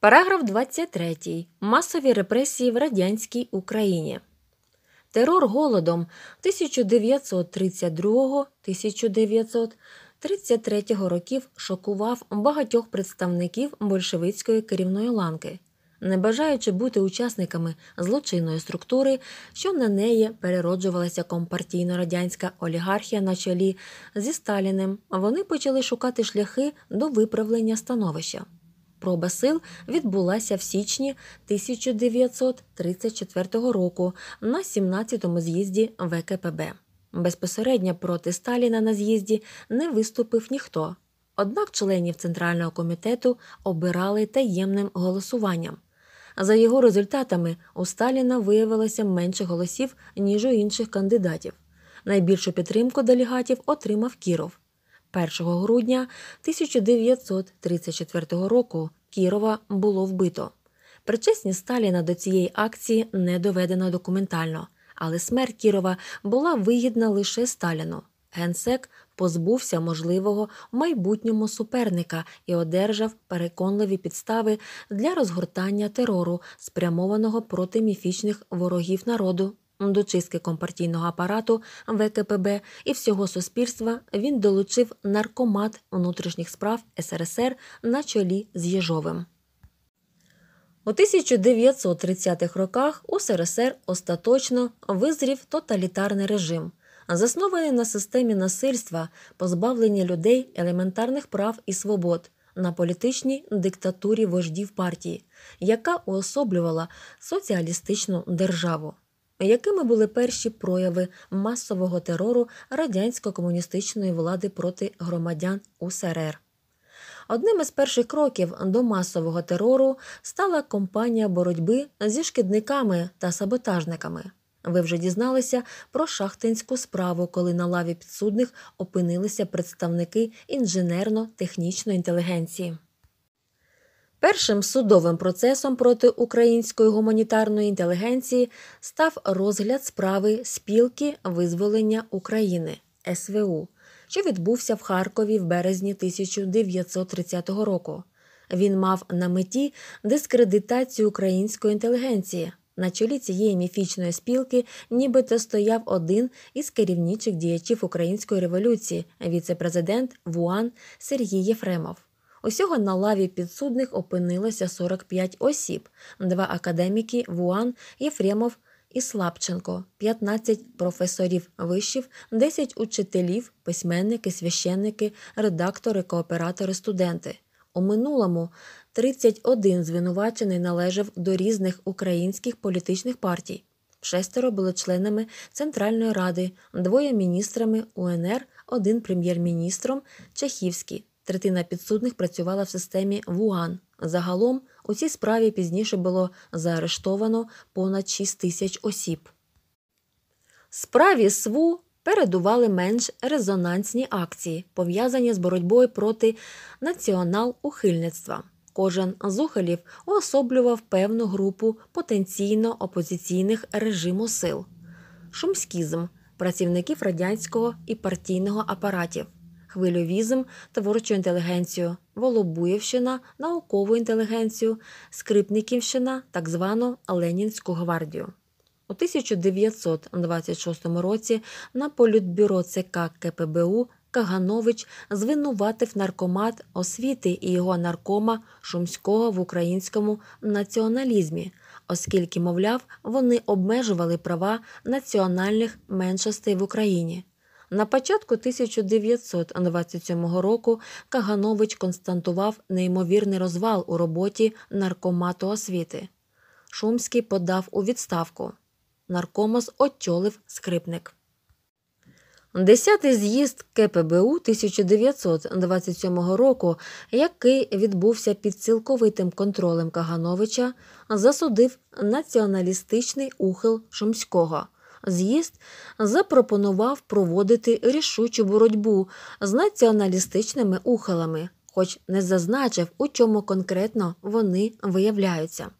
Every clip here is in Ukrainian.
Параграф 23. Масові репресії в радянській Україні. Терор голодом 1932-1933 років шокував багатьох представників большевицької керівної ланки, не бажаючи бути учасниками злочинної структури, що на неї перероджувалася компартійно-радянська олігархія на чолі зі Сталіним, вони почали шукати шляхи до виправлення становища. Проба сил відбулася в січні 1934 року на 17-му з'їзді ВКПБ. Безпосередньо проти Сталіна на з'їзді не виступив ніхто. Однак членів Центрального комітету обирали таємним голосуванням. За його результатами у Сталіна виявилося менше голосів, ніж у інших кандидатів. Найбільшу підтримку делегатів отримав Кіров. 1 грудня 1934 року Кірова було вбито. Причесність Сталіна до цієї акції не доведено документально, але смерть Кірова була вигідна лише Сталіну. Генсек позбувся можливого в майбутньому суперника і одержав переконливі підстави для розгортання терору, спрямованого проти міфічних ворогів народу. До чистки компартійного апарату ВКПБ і всього суспільства він долучив наркомат внутрішніх справ СРСР на чолі з Єжовим. У 1930-х роках у СРСР остаточно визрів тоталітарний режим, заснований на системі насильства, позбавлення людей елементарних прав і свобод, на політичній диктатурі вождів партії, яка уособлювала соціалістичну державу якими були перші прояви масового терору радянсько-комуністичної влади проти громадян УСРР. Одним із перших кроків до масового терору стала кампанія боротьби зі шкідниками та саботажниками. Ви вже дізналися про шахтинську справу, коли на лаві підсудних опинилися представники інженерно-технічної інтелігенції. Першим судовим процесом проти української гуманітарної інтелігенції став розгляд справи спілки визволення України СВУ, що відбувся в Харкові в березні 1930 року. Він мав на меті дискредитацію української інтелігенції. На чолі цієї міфічної спілки нібито стояв один із керівничих діячів української революції, віце-президент ВУАН Сергій Єфремов. Усього на лаві підсудних опинилося 45 осіб, два академіки Вуан, Єфремов і Слабченко, 15 професорів вишів, 10 учителів, письменники, священники, редактори, кооператори, студенти. У минулому 31 звинувачений належав до різних українських політичних партій. Шестеро були членами Центральної ради, двоє міністрами УНР, один прем'єр-міністром Чехівський. Третина підсудних працювала в системі ВУАН. Загалом у цій справі пізніше було заарештовано понад 6 тисяч осіб. Справі СВУ передували менш резонансні акції, пов'язані з боротьбою проти націонал-ухильництва. Кожен з ухилів уособлював певну групу потенційно опозиційних режиму сил, шумськізм працівників радянського і партійного апаратів хвильовізм, творчу інтелігенцію, Волобуєвщина, наукову інтелігенцію, Скрипниківщина, так звану Ленінську гвардію. У 1926 році на політбюро ЦК КПБУ Каганович звинуватив наркомат освіти і його наркома Шумського в українському націоналізмі, оскільки, мовляв, вони обмежували права національних меншостей в Україні. На початку 1927 року Каганович констатував неймовірний розвал у роботі наркомату освіти. Шумський подав у відставку. Наркомос очолив скрипник. Десятий з'їзд КПБУ 1927 року, який відбувся під цілковитим контролем Кагановича, засудив націоналістичний ухил Шумського з'їзд запропонував проводити рішучу боротьбу з націоналістичними ухилами, хоч не зазначив, у чому конкретно вони виявляються.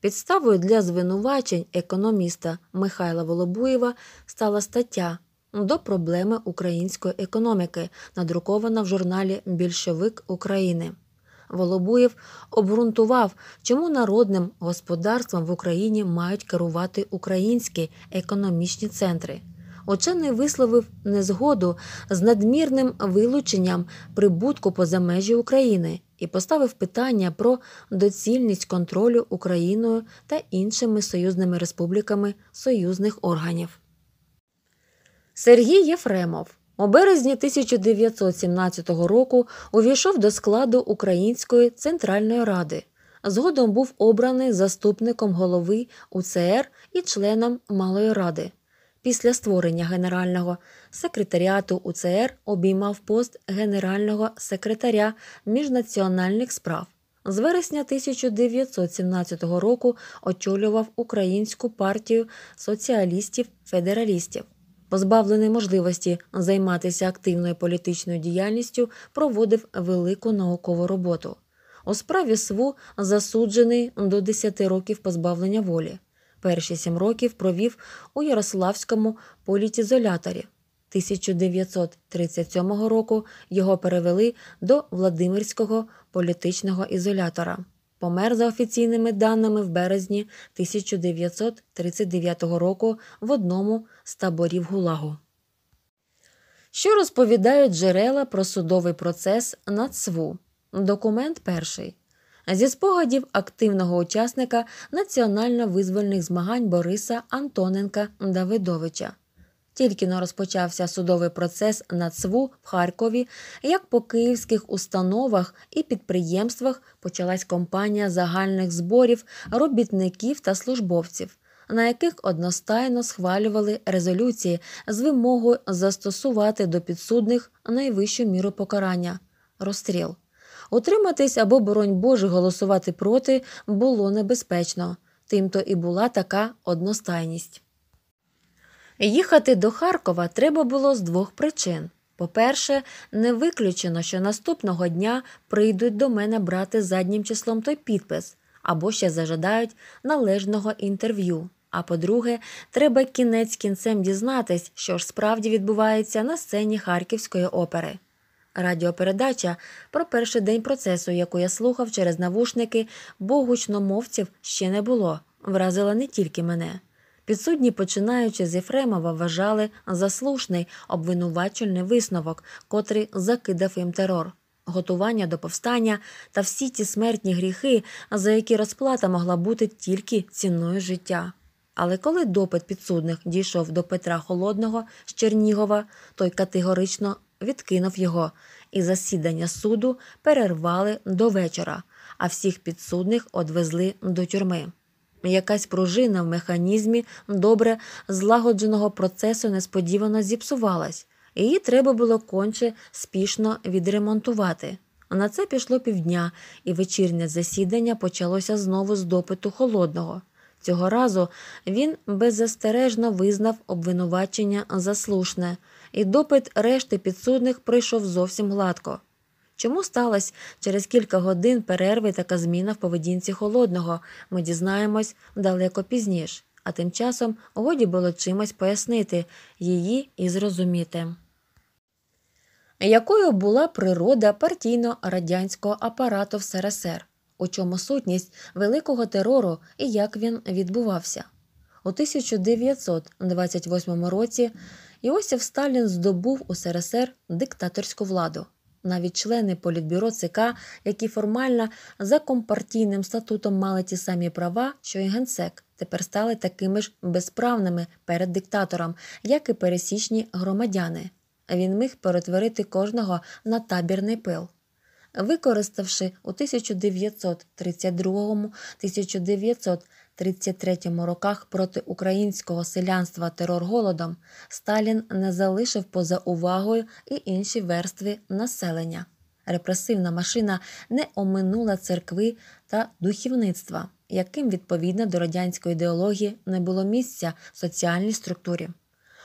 Підставою для звинувачень економіста Михайла Волобуєва стала стаття до проблеми української економіки, надрукована в журналі Більшовик України. Волобуєв обґрунтував, чому народним господарством в Україні мають керувати українські економічні центри. Учений висловив незгоду з надмірним вилученням прибутку поза межі України і поставив питання про доцільність контролю Україною та іншими союзними республіками союзних органів. Сергій Єфремов у березні 1917 року увійшов до складу Української Центральної Ради. Згодом був обраний заступником голови УЦР і членом Малої Ради. Після створення Генерального секретаріату УЦР обіймав пост генерального секретаря міжнаціональних справ. З вересня 1917 року очолював Українську партію соціалістів-федералістів. Позбавлений можливості займатися активною політичною діяльністю, проводив велику наукову роботу. У справі СВУ засуджений до 10 років позбавлення волі. Перші сім років провів у Ярославському політізоляторі. 1937 року його перевели до Владимирського політичного ізолятора. Помер за офіційними даними в березні 1939 року в одному з таборів Гулагу. Що розповідають джерела про судовий процес над СВУ? Документ перший. Зі спогадів активного учасника національно-визвольних змагань Бориса Антоненка Давидовича. Тільки но розпочався судовий процес на ЦВУ в Харкові, як по київських установах і підприємствах почалась кампанія загальних зборів робітників та службовців, на яких одностайно схвалювали резолюції з вимогою застосувати до підсудних найвищу міру покарання розстріл. Утриматись або, боронь Боже, голосувати проти було небезпечно, тимто і була така одностайність. Їхати до Харкова треба було з двох причин. По-перше, не виключено, що наступного дня прийдуть до мене брати заднім числом той підпис або ще зажадають належного інтерв'ю. А по-друге, треба кінець кінцем дізнатись, що ж справді відбувається на сцені Харківської опери. Радіопередача про перший день процесу, яку я слухав через навушники, бо гучномовців ще не було, вразила не тільки мене. Підсудні, починаючи з Єфремова, вважали за слушний обвинувачальний висновок, котрий закидав їм терор, готування до повстання та всі ті смертні гріхи, за які розплата могла бути тільки ціною життя. Але коли допит підсудних дійшов до Петра Холодного з Чернігова, той категорично відкинув його, і засідання суду перервали до вечора, а всіх підсудних одвезли до тюрми. Якась пружина в механізмі добре злагодженого процесу несподівано зіпсувалась, її треба було конче спішно відремонтувати. На це пішло півдня, і вечірнє засідання почалося знову з допиту холодного. Цього разу він беззастережно визнав обвинувачення за слушне, і допит решти підсудних пройшов зовсім гладко. Чому сталася через кілька годин перерви така зміна в поведінці холодного, ми дізнаємось далеко пізніше, а тим часом годі було чимось пояснити її і зрозуміти. Якою була природа партійно-радянського апарату в СРСР, у чому сутність великого терору і як він відбувався? У 1928 році Іосиф Сталін здобув у СРСР диктаторську владу. Навіть члени політбюро ЦК, які формально за компартійним статутом мали ті самі права, що і генсек, тепер стали такими ж безправними перед диктатором, як і пересічні громадяни. Він міг перетворити кожного на табірний пил. Використавши у 1932 1933 33 роках проти українського селянства терор голодом, Сталін не залишив поза увагою і інші верстви населення. Репресивна машина не оминула церкви та духівництва, яким відповідно до радянської ідеології не було місця в соціальній структурі.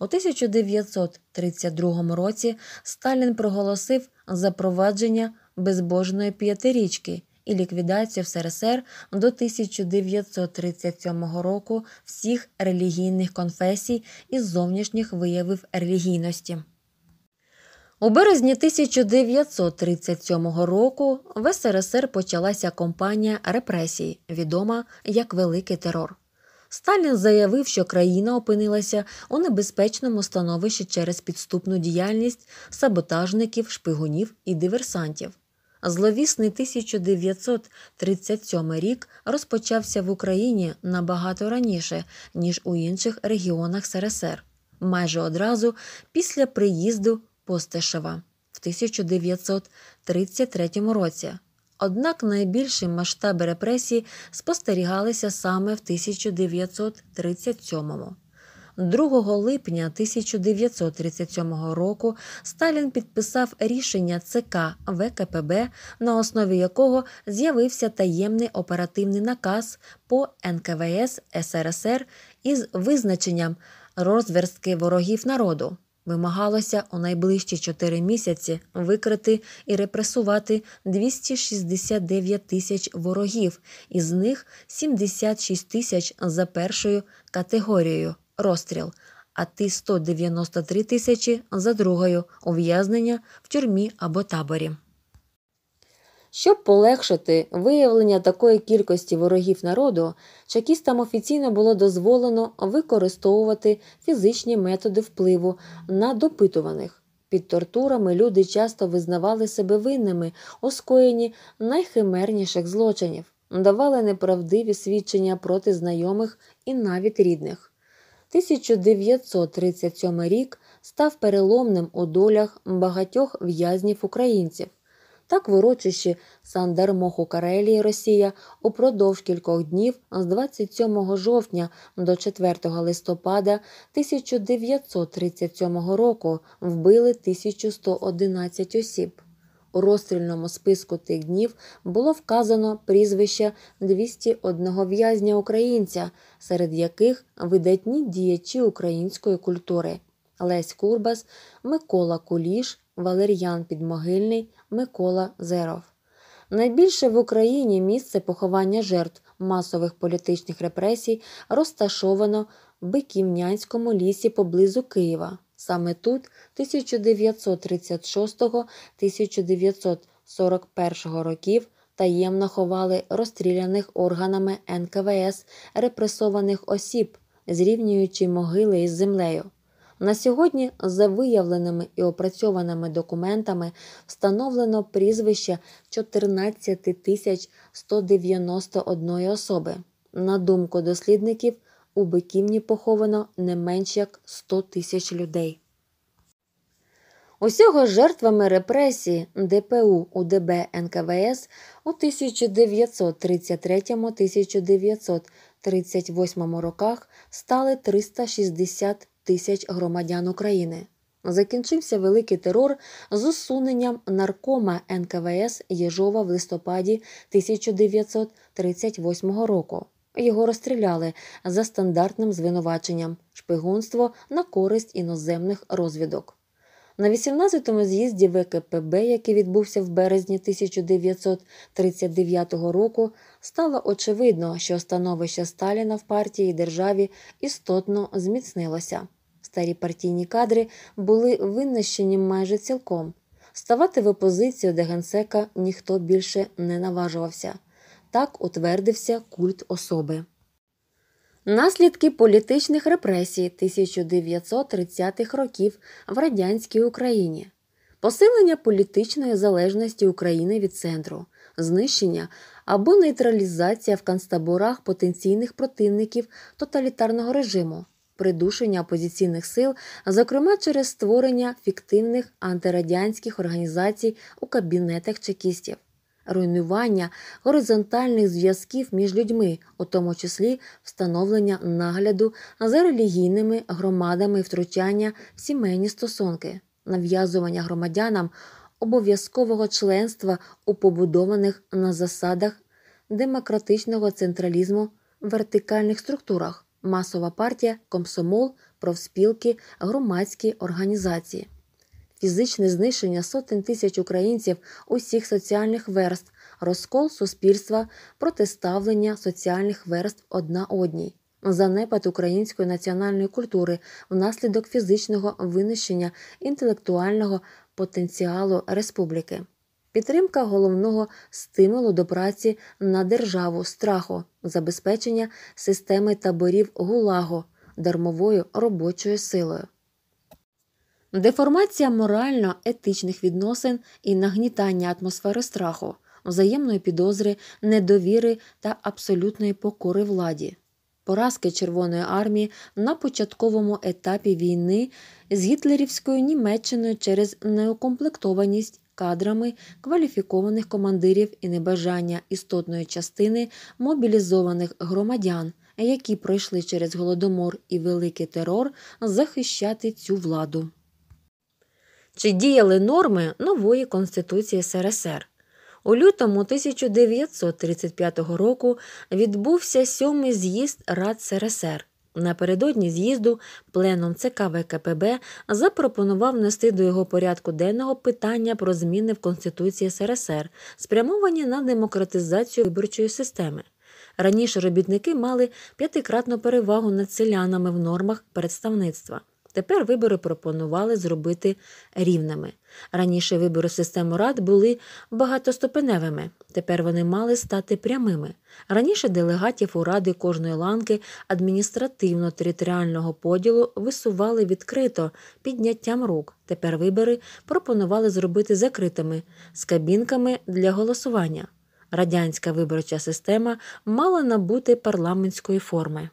У 1932 році Сталін проголосив запровадження безбожної п'ятирічки і ліквідацію в СРСР до 1937 року всіх релігійних конфесій і зовнішніх виявів релігійності. У березні 1937 року в СРСР почалася кампанія репресій, відома як Великий терор. Сталін заявив, що країна опинилася у небезпечному становищі через підступну діяльність саботажників, шпигунів і диверсантів. Зловісний 1937 рік розпочався в Україні набагато раніше, ніж у інших регіонах СРСР, майже одразу після приїзду Постешева в 1933 році. Однак найбільші масштаби репресій спостерігалися саме в 1937-му. 2 липня 1937 року Сталін підписав рішення ЦК ВКПБ, на основі якого з'явився таємний оперативний наказ по НКВС СРСР із визначенням розверстки ворогів народу. Вимагалося у найближчі чотири місяці викрити і репресувати 269 тисяч ворогів, із них 76 тисяч за першою категорією розстріл, а ті 193 тисячі за другою ув'язнення в тюрмі або таборі. Щоб полегшити виявлення такої кількості ворогів народу, чекістам офіційно було дозволено використовувати фізичні методи впливу на допитуваних. Під тортурами люди часто визнавали себе винними у скоєнні найхимерніших злочинів, давали неправдиві свідчення проти знайомих і навіть рідних. 1937 рік став переломним у долях багатьох в'язнів українців. Так в урочищі Сандермоху Карелії Росія упродовж кількох днів з 27 жовтня до 4 листопада 1937 року вбили 1111 осіб. У розстрільному списку тих днів було вказано прізвища 201 в'язня українця, серед яких видатні діячі української культури Лесь Курбас, Микола Куліш, Валер'ян Підмогильний, Микола Зеров. Найбільше в Україні місце поховання жертв масових політичних репресій розташовано в Биківнянському лісі поблизу Києва. Саме тут 1936-1941 років таємно ховали розстріляних органами НКВС репресованих осіб, зрівнюючи могили із землею. На сьогодні, за виявленими і опрацьованими документами, встановлено прізвище 14 тисяч 191 особи. На думку дослідників, у Биківні поховано не менш як 100 тисяч людей. Усього жертвами репресії ДПУ УДБ НКВС у 1933-1938 роках стали 360 тисяч громадян України. Закінчився великий терор з усуненням наркома НКВС Єжова в листопаді 1938 року. Його розстріляли за стандартним звинуваченням шпигунство на користь іноземних розвідок. На 18-му з'їзді ВКПБ, який відбувся в березні 1939 року, стало очевидно, що становище Сталіна в партії і державі істотно зміцнилося. Старі партійні кадри були винищені майже цілком. Ставати в опозицію до генсека ніхто більше не наважувався. Так утвердився культ особи. Наслідки політичних репресій 1930-х років в радянській Україні, посилення політичної залежності України від центру, знищення або нейтралізація в концтаборах потенційних противників тоталітарного режиму, придушення опозиційних сил, зокрема через створення фіктивних антирадянських організацій у кабінетах чекістів руйнування горизонтальних зв'язків між людьми, у тому числі встановлення нагляду за релігійними громадами втручання в сімейні стосунки, нав'язування громадянам обов'язкового членства у побудованих на засадах демократичного централізму вертикальних структурах, масова партія, комсомол, профспілки, громадські організації фізичне знищення сотень тисяч українців усіх соціальних верств, розкол суспільства, протиставлення соціальних верств одна одній, занепад української національної культури внаслідок фізичного винищення інтелектуального потенціалу республіки. Підтримка головного стимулу до праці на державу страху, забезпечення системи таборів ГУЛАГу дармовою робочою силою. Деформація морально-етичних відносин і нагнітання атмосфери страху, взаємної підозри, недовіри та абсолютної покори владі. Поразки Червоної армії на початковому етапі війни з гітлерівською Німеччиною через неукомплектованість кадрами кваліфікованих командирів і небажання істотної частини мобілізованих громадян, які пройшли через голодомор і великий терор, захищати цю владу. Чи діяли норми нової Конституції СРСР? У лютому 1935 року відбувся сьомий з'їзд Рад СРСР. Напередодні з'їзду пленом ЦК ВКПБ запропонував внести до його порядку денного питання про зміни в Конституції СРСР, спрямовані на демократизацію виборчої системи. Раніше робітники мали п'ятикратну перевагу над селянами в нормах представництва. Тепер вибори пропонували зробити рівними. Раніше вибори в систему рад були багатоступеневими, тепер вони мали стати прямими. Раніше делегатів у ради кожної ланки адміністративно-територіального поділу висували відкрито підняттям рук. Тепер вибори пропонували зробити закритими з кабінками для голосування. Радянська виборча система мала набути парламентської форми.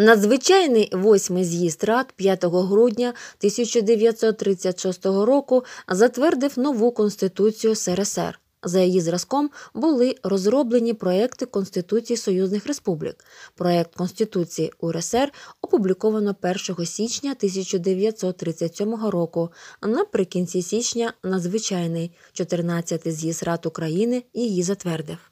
Надзвичайний восьмий з'їзд рад 5 грудня 1936 року затвердив нову Конституцію СРСР. За її зразком були розроблені проекти Конституції Союзних Республік. Проект Конституції УРСР опубліковано 1 січня 1937 року. Наприкінці січня надзвичайний 14-й з'їзд Рад України її затвердив.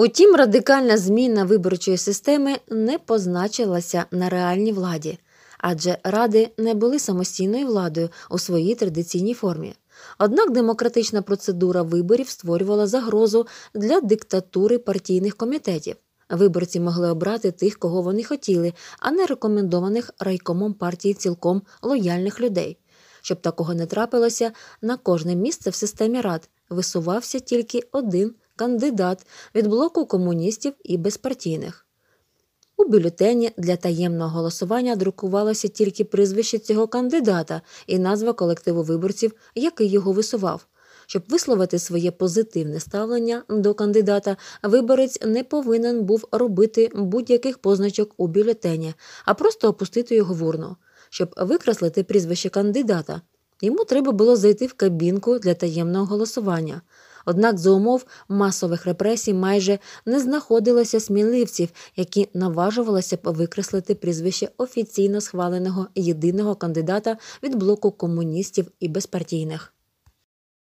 Утім, радикальна зміна виборчої системи не позначилася на реальній владі, адже ради не були самостійною владою у своїй традиційній формі. Однак демократична процедура виборів створювала загрозу для диктатури партійних комітетів. Виборці могли обрати тих, кого вони хотіли, а не рекомендованих райкомом партії цілком лояльних людей. Щоб такого не трапилося, на кожне місце в системі рад висувався тільки один кандидат від блоку комуністів і безпартійних. У бюлетені для таємного голосування друкувалося тільки прізвище цього кандидата і назва колективу виборців, який його висував. Щоб висловити своє позитивне ставлення до кандидата, виборець не повинен був робити будь-яких позначок у бюлетені, а просто опустити його в урну. Щоб викреслити прізвище кандидата, йому треба було зайти в кабінку для таємного голосування. Однак за умов масових репресій майже не знаходилося сміливців, які наважувалися б викреслити прізвище офіційно схваленого єдиного кандидата від блоку комуністів і безпартійних.